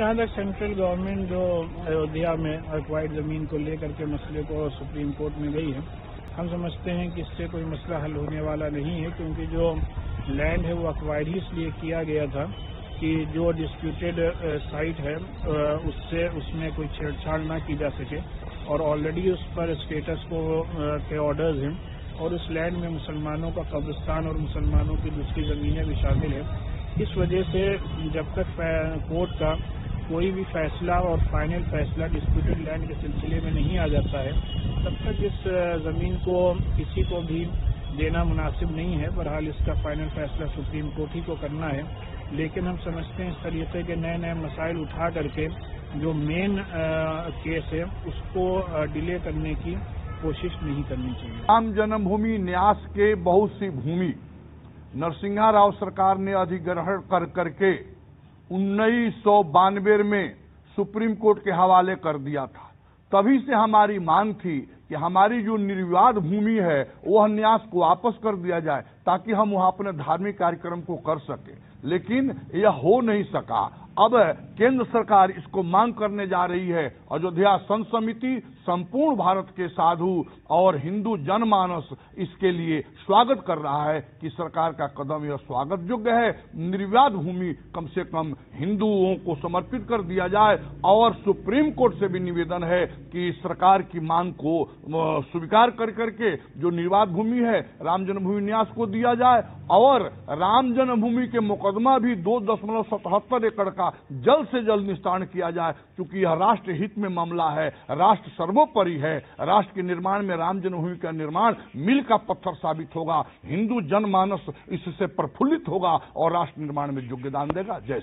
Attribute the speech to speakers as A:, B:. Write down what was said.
A: जहाँ तक central government जो अयोध्या में अक्वाइड ज़मीन को लेकर के मसले को सुप्रीम कोर्ट में गई है, हम समझते हैं कि इससे कोई मसला हल होने वाला नहीं है, क्योंकि जो लैंड है वो अक्वाइड ही इसलिए किया गया था कि जो डिस्प्यूटेड साइट है उससे उसमें कोई छेड़छाड़ ना की जा सके। और ऑलरेडी उस पर स्टेटस को के ऑर्डर्स हैं और उस लैंड में मुसलमानों का कब्रिस्तान और मुसलमानों की दूसरी ज़मीनें भी शामिल है। इस वजह से जब तक कोर्ट का कोई भी फैसला और फाइनल फैसला डिस्प्यूटेड लैंड के सिलसिले में नहीं आ जाता है। तब तक इस ज़मीन को किसी को भी देना मुनासिब नहीं है। बहरहाल इसका फाइनल फैसला सुप्रीम कोर्ट ही को करना है। लेकिन हम समझते हैं इस तरीके के नए नए मसाइल उठा करके जो मेन केस है, उसको डिले करने की कोशिश नहीं करनी चाहिए।
B: राम जन्मभूमि न्यास के बहुत सी भूमि नरसिंहा राव सरकार ने अधिग्रहण कर करके उन्नीस सौ बानवे में सुप्रीम कोर्ट के हवाले कर दिया था। तभी से हमारी मांग थी कि हमारी जो निर्विवाद भूमि है, वह न्यास को वापस कर दिया जाए, ताकि हम वहाँ अपने धार्मिक कार्यक्रम को कर सके। लेकिन यह हो नहीं सका। अब केंद्र सरकार इसको मांग करने जा रही है। अयोध्या संत समिति, संपूर्ण भारत के साधु और हिंदू जनमानस इसके लिए स्वागत कर रहा है कि सरकार का कदम यह स्वागत योग्य है। निर्विवाद भूमि कम से कम हिंदुओं को समर्पित कर दिया जाए और सुप्रीम कोर्ट से भी निवेदन है कि सरकार की मांग को स्वीकार कर करके जो निर्वाद भूमि है, राम जन्मभूमि न्यास को दिया जाए, और राम जन्मभूमि के मुकदमा भी दो दशमलव सतहत्तर एकड़ का जल्द से जल्द निस्तारण किया जाए, क्योंकि यह राष्ट्र हित में मामला है, राष्ट्र सर्वोपरि है, राष्ट्र के निर्माण में राम जन्मभूमि का निर्माण मिल का पत्थर साबित होगा, हिंदू जनमानस इससे प्रफुल्लित होगा, और राष्ट्र निर्माण में योगदान देगा। जय